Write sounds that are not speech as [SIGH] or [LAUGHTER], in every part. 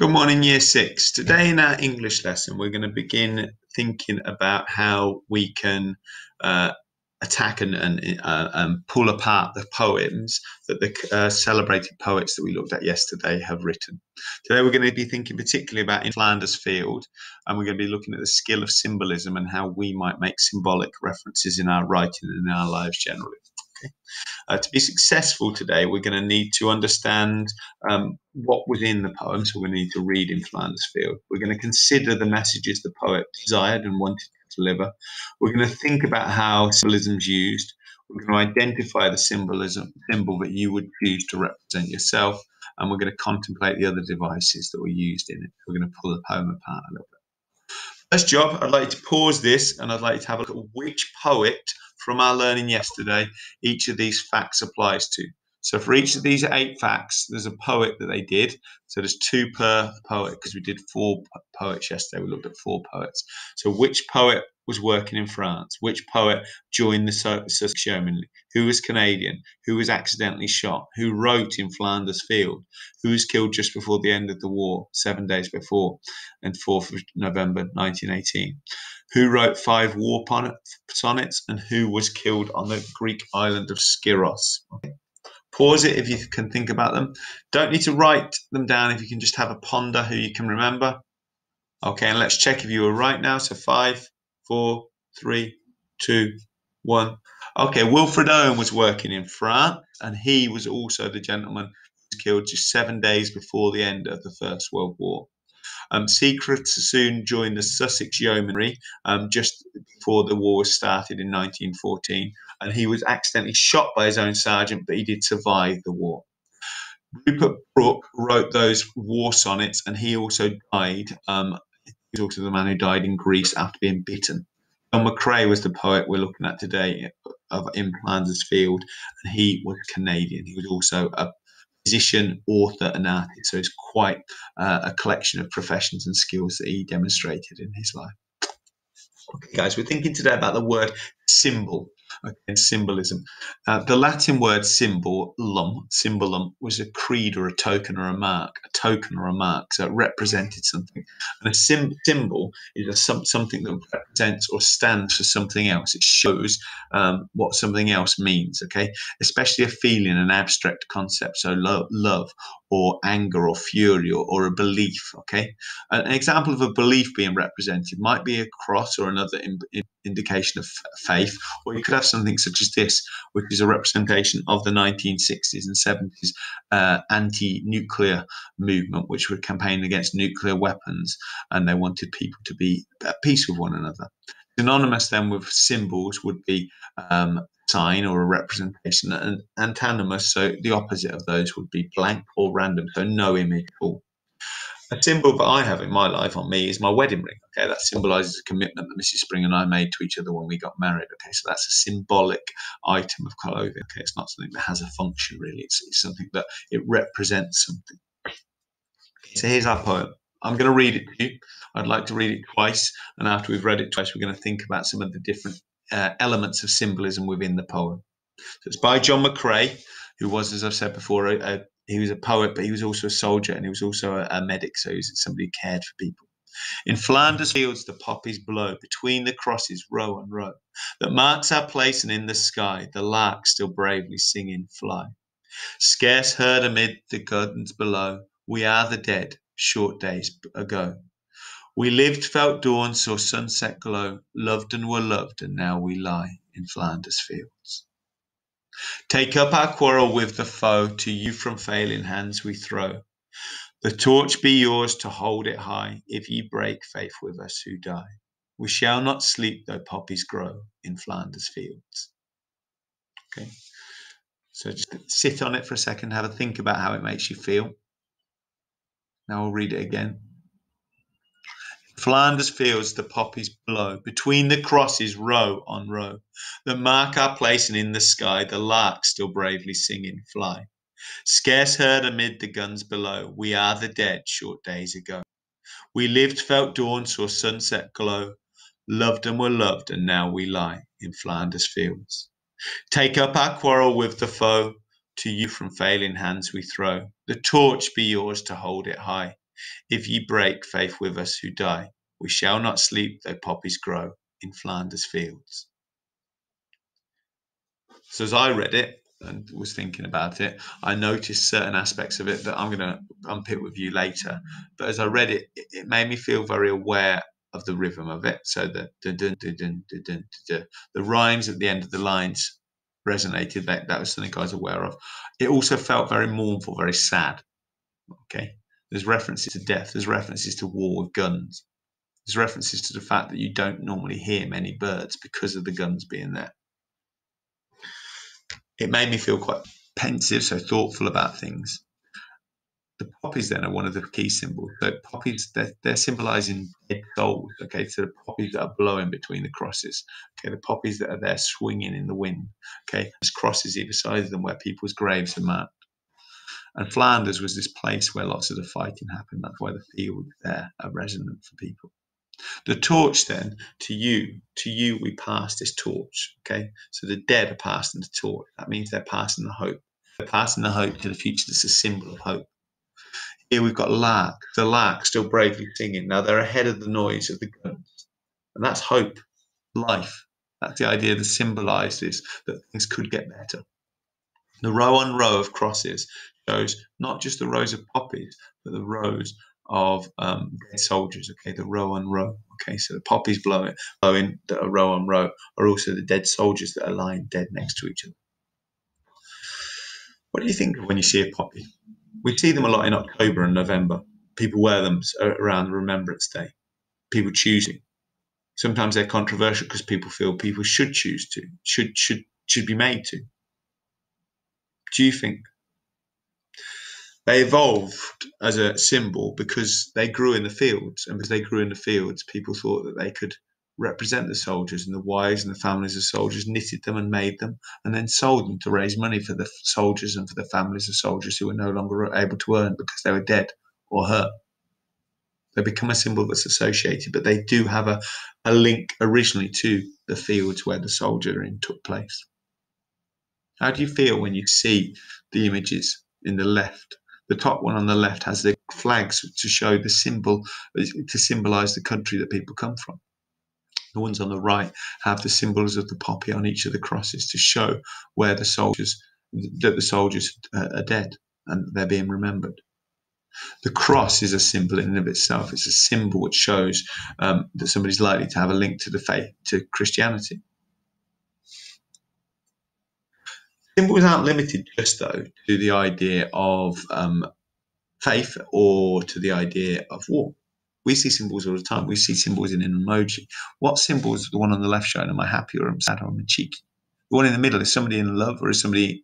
Good morning, Year 6. Today in our English lesson, we're going to begin thinking about how we can uh, attack and, and, uh, and, pull apart the poems that the uh, celebrated poets that we looked at yesterday have written. Today we're going to be thinking particularly about in Flanders Field, and we're going to be looking at the skill of symbolism and how we might make symbolic references in our writing and in our lives generally. Uh, to be successful today, we're going to need to understand um, what in the poem, so we need to read in Flanders Field. We're going to consider the messages the poet desired and wanted to deliver. We're going to think about how symbolism is used. We're going to identify the symbolism symbol that you would choose to represent yourself, and we're going to contemplate the other devices that were used in it. We're going to pull the poem apart a little bit. First job, I'd like to pause this and I'd like to have a look at which poet from our learning yesterday each of these facts applies to. So for each of these eight facts, there's a poet that they did. So there's two per poet because we did four poets yesterday. We looked at four poets. So which poet was working in France? Which poet joined the Sussex Yeomanry? Who was Canadian? Who was accidentally shot? Who wrote in Flanders Field? Who was killed just before the end of the war, seven days before, and 4th of November 1918? Who wrote five war sonnets and who was killed on the Greek island of Skyros? Pause it if you can think about them. Don't need to write them down if you can just have a ponder who you can remember. Okay, and let's check if you were right now. So five, four, three, two, one. Okay, Wilfred Owen was working in France, and he was also the gentleman who was killed just seven days before the end of the First World War. Um, Siegfried Sassoon joined the Sussex Yeomanry um, just before the war started in 1914, and he was accidentally shot by his own sergeant, but he did survive the war. Rupert Brooke wrote those war sonnets, and he also died. Um, he was also the man who died in Greece after being bitten. John McCrae was the poet we're looking at today of In Flanders Field, and he was Canadian. He was also a musician, author, and artist. So it's quite uh, a collection of professions and skills that he demonstrated in his life. Okay, guys, we're thinking today about the word symbol okay, symbolism. Uh, the Latin word symbol, lum, symbolum, was a creed or a token or a mark, a token or a mark, so it represented something. And a sim- symbol is a, some, something that represents or stands for something else. It shows um, what something else means, okay? Especially a feeling, an abstract concept, so lo- love or anger or fury or, or a belief. Okay, an, an, example of a belief being represented might be a cross or another in, in indication of faith, or you could have something such as this, which is a representation of the 1960s and 70s uh, anti-nuclear movement, which were campaigning against nuclear weapons, and they wanted people to be at peace with one another. Synonymous then with symbols would be um, sign or a representation and antonymous so the opposite of those would be blank or random so no image at all a symbol that I have in my life on me is my wedding ring. Okay, that symbolizes a commitment that Mrs. Spring and I made to each other when we got married. Okay, so that's a symbolic item of clothing. Okay, it's not something that has a function really. It's, it's something that it represents something. Okay, so here's our poem. I'm going to read it to you. I'd like to read it twice, and after we've read it twice, we're going to think about some of the different uh, elements of symbolism within the poem. So it's by John McCrae, who was, as I've said before, a, a, he was a poet, but he was also a soldier and he was also a, a medic. So he was somebody who cared for people. In Flanders fields the poppies blow, between the crosses row on row, that marks our place, and in the sky the lark still bravely singing fly. Scarce heard amid the gardens below, we are the dead, short days ago. We lived, felt dawn, saw sunset glow, loved and were loved, and now we lie in Flanders fields. Take up our quarrel with the foe, to you from failing hands we throw. The torch be yours to hold it high, if ye break faith with us who die. We shall not sleep though poppies grow in Flanders fields. Okay, so just sit on it for a second, have a think about how it makes you feel. Now we'll read it again. Flanders fields the poppies blow, between the crosses row on row, that mark our place, and in the sky the lark still bravely singing fly. Scarce heard amid the guns below, we are the dead short days ago. We lived, felt dawn, saw sunset glow, loved and were loved, and now we lie in Flanders fields. Take up our quarrel with the foe, to you from failing hands we throw. The torch be yours to hold it high If ye break faith with us who die, we shall not sleep though poppies grow in Flanders fields. So as I read it and was thinking about it, I noticed certain aspects of it that I'm going to unpick with you later. But as I read it, it made me feel very aware of the rhythm of it. So the dun, dun, dun, the rhymes at the end of the lines resonated. That that was something I was aware of. It also felt very mournful, very sad. Okay, there's references to death. There's references to war with guns. There's references to the fact that you don't normally hear many birds because of the guns being there it made me feel quite pensive, so thoughtful about things. The poppies then are one of the key symbols. So poppies, they're, they're symbolizing dead souls. Okay, so the poppies that are blowing between the crosses. Okay, the poppies that are there swinging in the wind. Okay, there's crosses either side of them where people's graves are marked. And Flanders was this place where lots of the fighting happened. That's why the fields there are resonant for people. The torch then, to you, to you we pass this torch. Okay. So the dead are passing the torch. That means they're passing the hope. They're passing the hope to the future. That's a symbol of hope. Here we've got lark, the lark still bravely singing. Now they're ahead of the noise of the guns. And that's hope, life. That's the idea that symbolizes that things could get better. The row on row of crosses not just the rows of poppies, but the rows of um, dead soldiers. Okay, the row on row. Okay, so the poppies blowing, blowing that row on row are also the dead soldiers that are lying dead next to each other. What do you think of when you see a poppy? We see them a lot in October and November. People wear them around Remembrance Day. People choosing. Sometimes they're controversial because people feel people should choose to, should should should be made to. Do you think they evolved as a symbol because they grew in the fields, and because they grew in the fields, people thought that they could represent the soldiers, and the wives and the families of soldiers knitted them and made them, and then sold them to raise money for the soldiers and for the families of soldiers who were no longer able to earn because they were dead or hurt. They become a symbol that's associated, but they do have a, a link originally to the fields where the soldiering took place. How do you feel when you see the images in the left the top one on the left has the flags to show the symbol, to symbolize the country that people come from. The ones on the right have the symbols of the poppy on each of the crosses to show where the soldiers, that the soldiers are dead and they're being remembered. The cross is a symbol in and of itself. It's a symbol which shows um, that somebody's likely to have a link to the faith, to Christianity. Symbols aren't limited just though to the idea of um, faith or to the idea of war. We see symbols all the time. We see symbols in an emoji. What symbol is the one on the left showing? Am I happy or am I sad or am I cheeky? The one in the middle is somebody in love or is somebody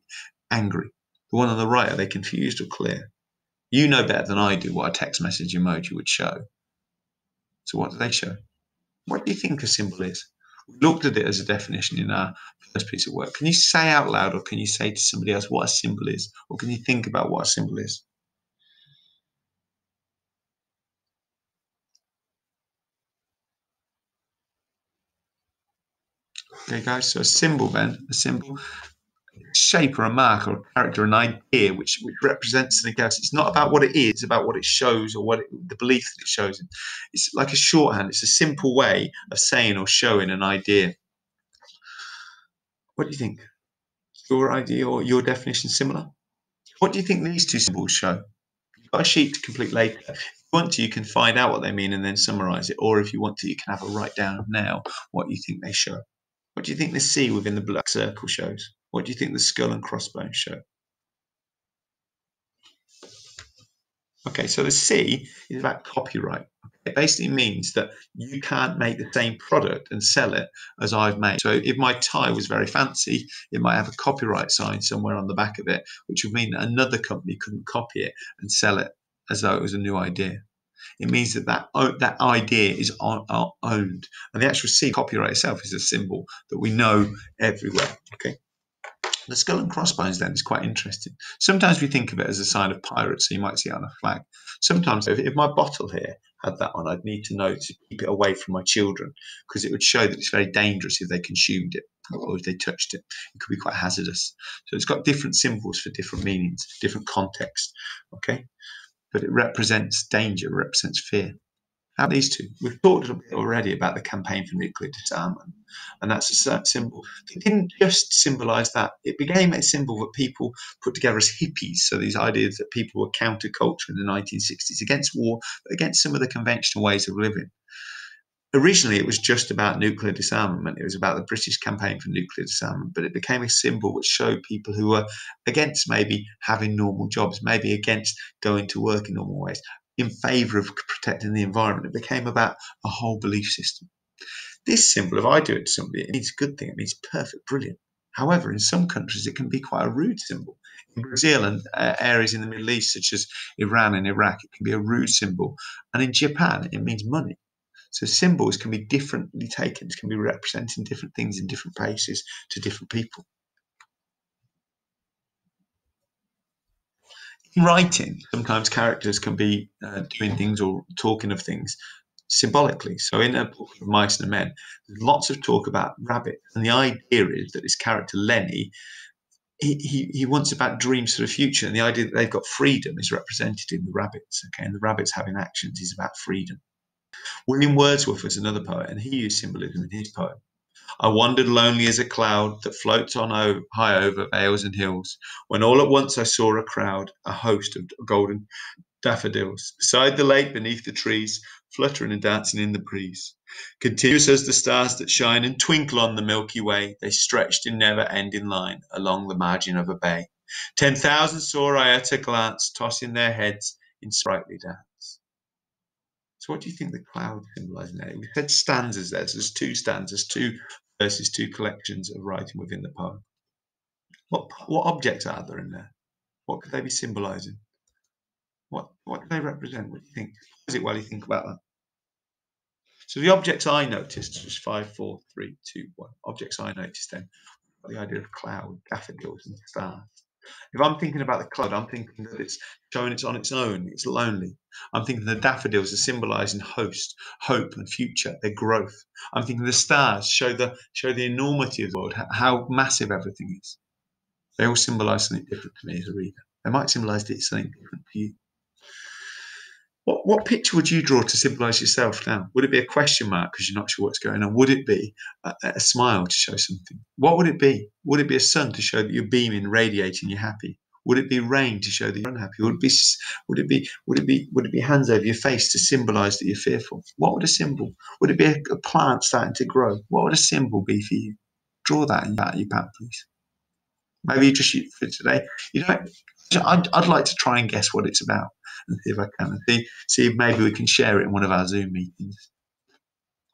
angry? The one on the right, are they confused or clear? You know better than I do what a text message emoji would show. So what do they show? What do you think a symbol is? We looked at it as a definition in our first piece of work. Can you say out loud or can you say to somebody else what a symbol is? Or can you think about what a symbol is? Okay, guys, so a symbol then, a symbol, shape or a mark or a character, an idea which, which represents something else. It's not about what it is, about what it shows or what it, the belief that it shows. It's like a shorthand, it's a simple way of saying or showing an idea. What do you think? Your idea or your definition similar? What do you think these two symbols show? You've got a sheet to complete later. If you want to, you can find out what they mean and then summarize it. Or if you want to, you can have a write down now what you think they show. What do you think the C within the black circle shows? What do you think the skull and crossbones show? Okay, so the C is about copyright. It basically means that you can't make the same product and sell it as I've made. So if my tie was very fancy, it might have a copyright sign somewhere on the back of it, which would mean that another company couldn't copy it and sell it as though it was a new idea. It means that that, oh, that idea is owned. And the actual C copyright itself is a symbol that we know everywhere. Okay. The skull and crossbones then is quite interesting. Sometimes we think of it as a sign of pirates, so you might see it on a flag. Sometimes, if, if my bottle here had that on, I'd need to know to keep it away from my children because it would show that it's very dangerous if they consumed it or if they touched it. It could be quite hazardous. So it's got different symbols for different meanings, different context. Okay. but it represents danger, represents fear. These two? We've talked a bit already about the campaign for nuclear disarmament, and that's a symbol. It didn't just symbolize that, it became a symbol that people put together as hippies. So, these ideas that people were counterculture in the 1960s against war, but against some of the conventional ways of living originally it was just about nuclear disarmament. It was about the British campaign for nuclear disarmament, but it became a symbol which showed people who were against maybe having normal jobs, maybe against going to work in normal ways, in favour of protecting the environment. It became about a whole belief system. This symbol, if I do it to somebody, it means a good thing. It means perfect, brilliant. However, in some countries, it can be quite a rude symbol. In Brazil and uh, areas in the Middle East, such as Iran and Iraq, it can be a rude symbol. And in Japan, it means money. So symbols can be differently taken, can be representing different things in different places to different people. Writing, sometimes characters can be uh, doing things or talking of things symbolically. So in a book of Mice and Men, there's lots of talk about rabbit, and the idea is that this character Lennie he, he, he wants about dreams for the future, and the idea that they've got freedom is represented in the rabbits. Okay, and the rabbits having actions is about freedom. William Wordsworth was another poet, and he used symbolism in his poem. I wandered lonely as a cloud that floats on high over vales and hills, when all at once I saw a crowd, a host of golden daffodils, beside the lake, beneath the trees, fluttering and dancing in the breeze. Continuous as the stars that shine and twinkle on the Milky Way, they stretched in never ending line along the margin of a bay. Ten thousand saw I at a glance, tossing their heads in sprightly dance. So, what do you think the cloud symbolizes there? We said stanzas there. So there's two stanzas, two verses, two collections of writing within the poem. What what objects are there in there? What could they be symbolizing? What what do they represent? What do you think? Is it while you think about that? So the objects I noticed was five, four, three, two, one. Objects I noticed then the idea of cloud, daffodils, and stars. If I'm thinking about the cloud, I'm thinking that it's showing it's on its own, it's lonely. I'm thinking the daffodils are symbolizing host, hope, and future, their growth. I'm thinking the stars show the show the enormity of the world, how massive everything is. They all symbolize something different to me as a reader. They might symbolize something different to you. What, what picture would you draw to symbolize yourself now? Would it be a question mark because you're not sure what's going on? Would it be a, a, smile to show something? What would it be? Would it be a sun to show that you're beaming, radiating, you're happy? Would it be rain to show that you're unhappy? Would it be would it be would it be would it be hands over your face to symbolize that you're fearful? What would a symbol? Would it be a, a plant starting to grow? What would a symbol be for you? Draw that in that your pad, please. Maybe you just for today. You know, I'd, I'd like to try and guess what it's about [LAUGHS] if I can. See, see maybe we can share it in one of our Zoom meetings.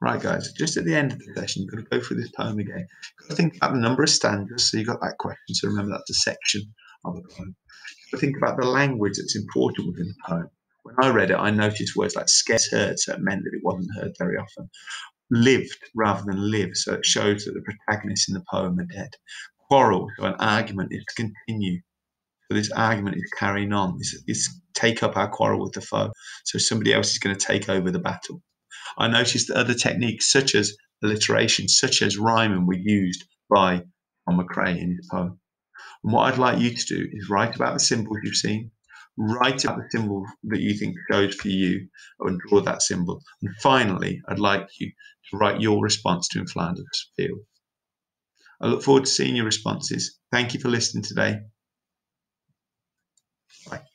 Right, guys, just at the end of the session, you're going to go through this poem again. You've got to think about the number of stanzas, so you've got that question. So remember that's a section of the poem. You've to think about the language that's important within the poem. When I read it, I noticed words like scarce heard, so it meant that it wasn't heard very often. Lived rather than live, so it shows that the protagonists in the poem are dead. Quarrel, so an argument is to continue but this argument is carrying on. It's, this take up our quarrel with the foe. So somebody else is going to take over the battle. I noticed that other techniques, such as alliteration, such as rhyming, were used by John McCrae in his poem. And what I'd like you to do is write about the symbols you've seen, write about the symbol that you think goes for you, and draw that symbol. And finally, I'd like you to write your response to In Flanders Field. I look forward to seeing your responses. Thank you for listening today. Bye.